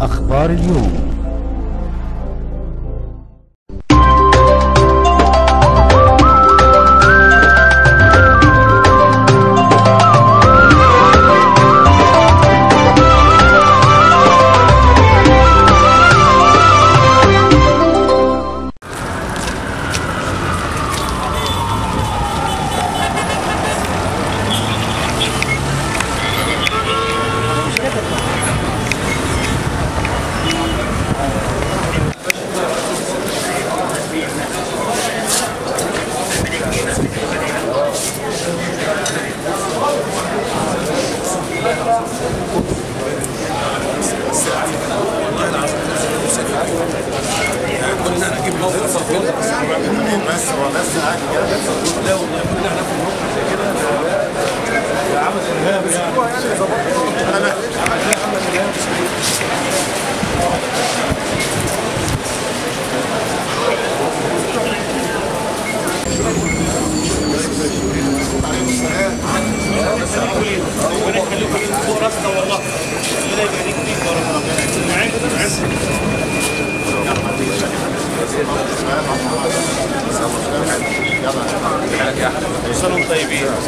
أخبار اليوم.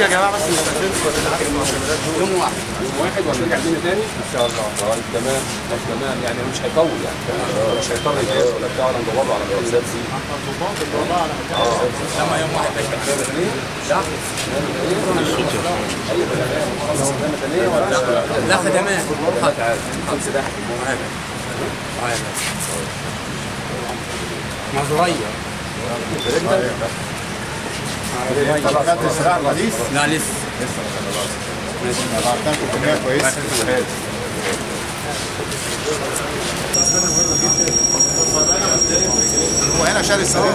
يا جماعة بس يوم واحد يوم واحد وهنرجع تاني تاني ان شاء الله طيب تمام طيب تمام يعني مش هيطول يعني مش هيضطر يجهز ولا بتاع ولا ندور على الجوازات دي آه لما يوم واحد لا خدمات خمس سباحه في الموهبه مزريه طبقات الصراع الحديث كمية كويسة هو هنا شارع السلام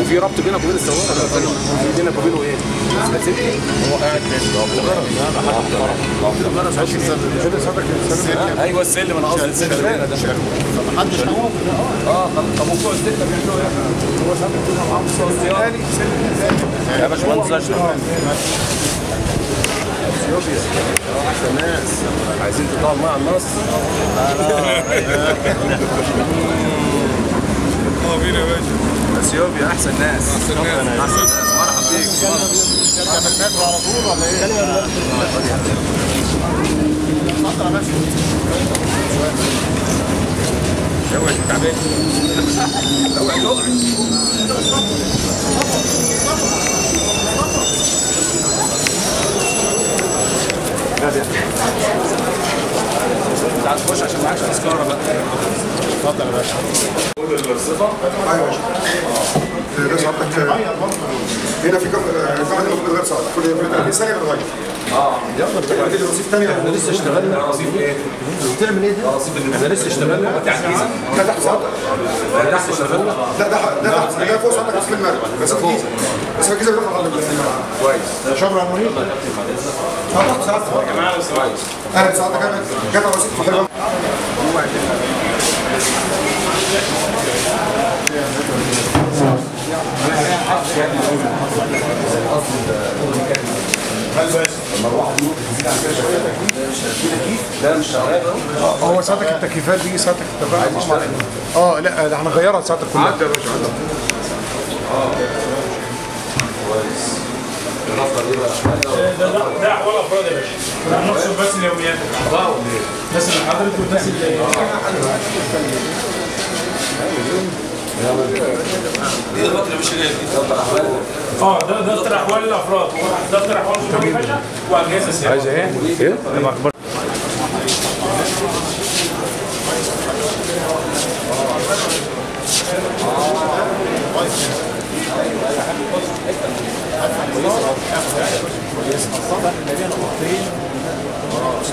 وفي ربط بينك وبين السواق. بينك وبينه إيه؟ هو قاعد أيوه السلم. أنا قصدي السلم. محدش آه طب وفوق السلم بيعملوا إيه؟ هو سامع كده معاهم زياده يا باشمهندس أشرف. احسن ناس عايزين تطلعوا مع النصر آه بينا يا باشا اثيوبيا احسن ناس احسن ناس احسن ناس مرحبا بيك المترو على طول ولا إيه؟ اتفضل يا باشا اوعى تعبان اوعى تقع معكش تذكره بقى اتفضل يا باشا. أيوه ده صعبتك هنا في كم كم هنا غير صعب كل 30 ثانية بتغير آه يلا. دي الرصيف ثاني إحنا لسه اشتغلنا. رصيف إيه؟ بتعمل إيه ده؟ رصيف إحنا لسه اشتغلنا. تعزيزه ده تحت صعبتك إحنا لسه اشتغلنا. لا ده ده تحت ده فوق صعبتك في المرة بس في الجيزه بس في الجيزه بيروح على كويس. شبرا المنير تحت صعبتك كويس أهلا ساعتك كده جاب رصيف حلوة هو ساعتك التكييفات دي ساعتك اتفقنا آه لا ده إحنا غيرها ساعتك كلها. عدى يا باشا عدى. كويس دي ده ده افراد يا باشا نقصد بس اليوميات إيه؟ الناس اللي حضرت والناس اللي دي الوقت اللي مش جاي دفتر احوال آه ده دفتر احوال الافراد دفتر احوال إيه؟ إيه؟ يصطبح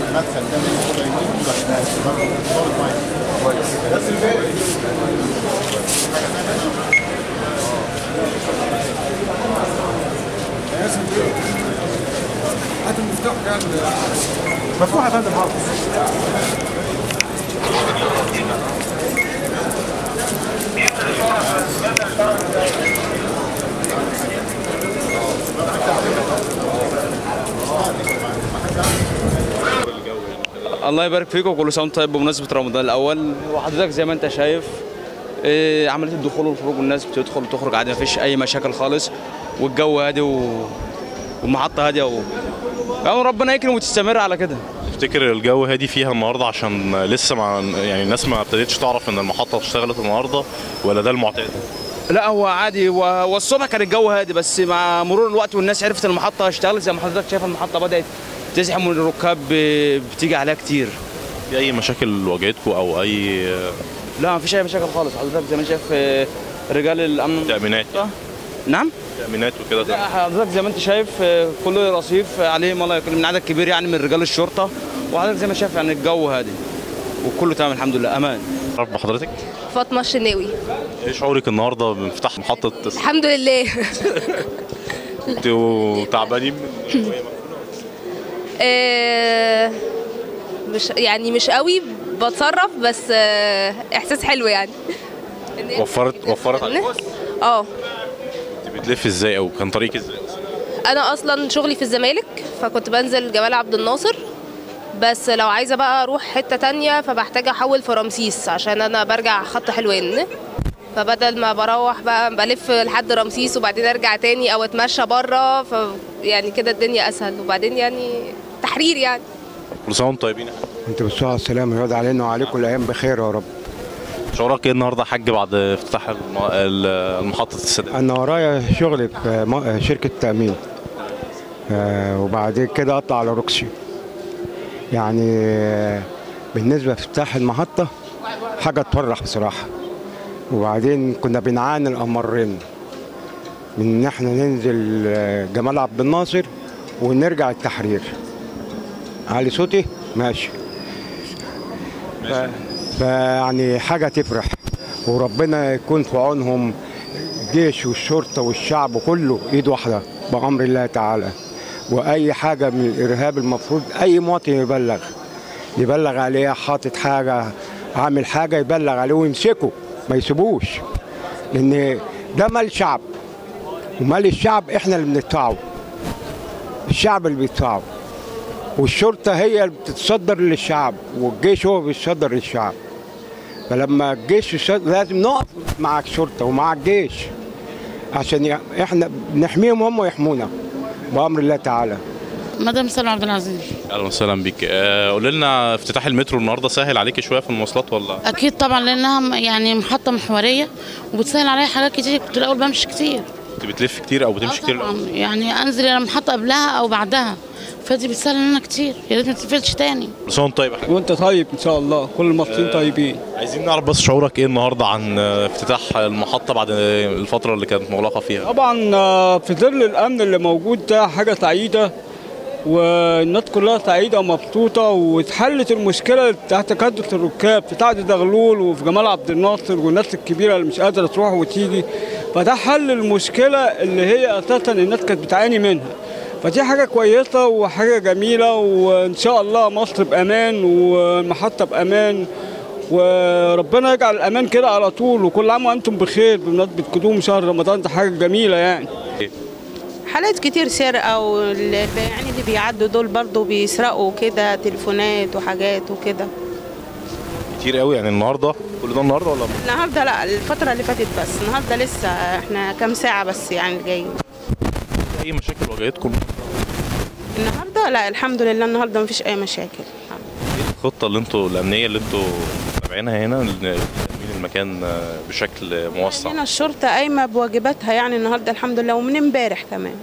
المدخل ده من اوضه يمين برضه كويس بس الباقي هات المفتاح مفتوح يا فندم الله يبارك فيكم. وكل سنة وأنتم طيب بمناسبة رمضان الأول وحضرتك زي ما انت شايف إيه، عملية الدخول والخروج والناس بتدخل وتخرج عادي مفيش أي مشاكل خالص والجو هادي و... والمحطه هادية و... يعني ربنا يكرم وتستمر على كده. تفتكر الجو هادي فيها النهارده عشان لسه مع يعني الناس ما ابتدتش تعرف إن المحطة اشتغلت النهارده ولا ده المعتاد؟ لا هو عادي. والصبح كان الجو هادي بس مع مرور الوقت والناس عرفت المحطة اشتغلت زي ما حضرتك شايف المحطة بدأت تزحم والركاب ب- بتيجي عليها كتير. في أي مشاكل واجهتكم أو اي لا مفيش أي مشاكل خالص. حضرتك زي ما شايف آه، رجال الأمن تأمينات. نعم؟ تأمينات وكده. لا، حضرتك زي ما أنت شايف آه، كل رصيف عليهم الله يكرم من عدد كبير يعني من رجال الشرطة. وحضرتك زي ما شايف يعني الجو هادي. وكله تمام الحمد لله. أمان. عرف بحضرتك فاطمة الشناوي. إيه شعورك النهارده بمفتاح محطة؟ الحمد لله. أنتوا تعبانين من؟ آه، مش يعني مش قوي بتصرف بس آه، إحساس حلو يعني. وفرت وفرت عليك. آه. انت بتلف إزاي أو كان طريقك إزاي؟ أنا أصلا شغلي في الزمالك فكنت بنزل جمال عبد الناصر. بس لو عايزة بقى أروح حتة تانية فبحتاج أحول في رمسيس عشان أنا برجع خط حلوان فبدل ما بروح بقى بلف لحد رمسيس وبعدين أرجع تاني أو أتمشى بره ف يعني كده الدنيا أسهل. وبعدين يعني تحرير يعني. كل سنه وأنتم طيبين؟ انت بالصحة والسلامة يرضى علينا وعليكم الأيام بخير يا رب. شعورك إيه النهارده يا حاج بعد افتتاح محطه السادات أنا ورايا شغل في شركة تأمين. آه، وبعد كده أطلع على روكسي. يعني آه، بالنسبة لافتتاح المحطة حاجة تفرح بصراحة. وبعدين كنا بنعاني الأمرين. من إن إحنا ننزل آه، جمال عبد الناصر ونرجع التحرير. علي صوتي؟ ماشي. فيعني حاجة تفرح. وربنا يكون في عونهم الجيش والشرطة والشعب كله إيد واحدة بأمر الله تعالى. وأي حاجة من الإرهاب المفروض أي مواطن يبلغ. يبلغ عليه حاطط حاجة عامل حاجة يبلغ عليه ويمسكه. ما يسيبوش. لأن ده مال شعب. ومال الشعب إحنا اللي بندفعه الشعب اللي بيدفعه والشرطة هي اللي بتتصدر للشعب والجيش هو بيتصدر للشعب. فلما الجيش يصدر لازم نقف مع الشرطة ومع الجيش عشان إحنا نحميهم هم ويحمونا بأمر الله تعالى. مدام سلمى عبد العزيز. أهلا وسهلا بيك. آه، قول لنا افتتاح المترو النهارده سهل عليكي شوية في المواصلات ولا؟ أكيد طبعا لأنها يعني محطة محورية وبتسهل عليا حاجات كتير. كنت الأول بمشي كتير. انت بتلف كتير أو بتمشي آه كتير؟ طبعا. يعني أنزل المحطة قبلها أو بعدها. فدي بتسهل علينا كتير يا ريت ما تقفلش تاني. كل سنه وانت طيب؟ يا حاج وأنت طيب إن شاء الله كل المصريين طيبين. عايزين نعرف بس شعورك إيه النهارده عن آه، افتتاح المحطة بعد آه، الفترة اللي كانت مغلقة فيها؟ طبعا آه، في ظل الأمن اللي موجود ده حاجة سعيدة والناس كلها سعيدة ومبسوطة واتحلت المشكلة بتاعت تكدس الركاب في سعد دغلول وفي جمال عبد الناصر والناس الكبيرة اللي مش قادرة تروح وتيجي. فده حل المشكلة اللي هي أساسا الناس كانت بتعاني منها. فدي حاجة كويسة وحاجة جميلة وإن شاء الله مصر بأمان والمحطة بأمان وربنا يجعل الأمان كده على طول وكل عام وأنتم بخير بمناسبة قدوم شهر رمضان. ده حاجة جميلة يعني. حالات كتير سرقة والبياعين اللي بيعدوا دول برضو بيسرقوا كده تليفونات وحاجات وكده. كتير قوي يعني النهارده؟ كل ده النهارده ولا؟ النهارده لا الفترة اللي فاتت بس. النهارده لسه إحنا كام ساعة بس يعني جايين. أي مشاكل واجهتكم؟ النهارده؟ لا الحمد لله النهارده مفيش أي مشاكل. الخطة اللي أنتوا الأمنية اللي أنتوا متابعينها هنا لتامين المكان بشكل موسع. هنا الشرطة قايمة بواجباتها يعني النهارده الحمد لله ومن امبارح كمان.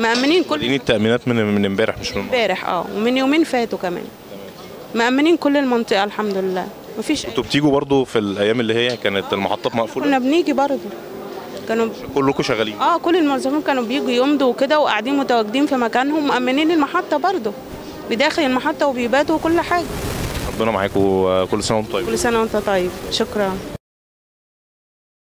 مأمنين كل مدينين التأمينات من من امبارح مش من. امبارح آه ومن يومين فاتوا كمان. مأمنين كل المنطقة الحمد لله. مفيش أنتوا بتيجوا برضو في الأيام اللي هي كانت المحطات كنا مقفوله بنيجي برضه كانوا كلكم شغالين. آه كل الموظفين كانوا بيجوا يمضوا وكده وقاعدين متواجدين في مكانهم مأمنين المحطة برضه بداخل المحطة وبيباتوا وكل حاجة. ربنا معاكم وكل سنة وأنتم طيبين. كل سنة وانت طيب. شكرا.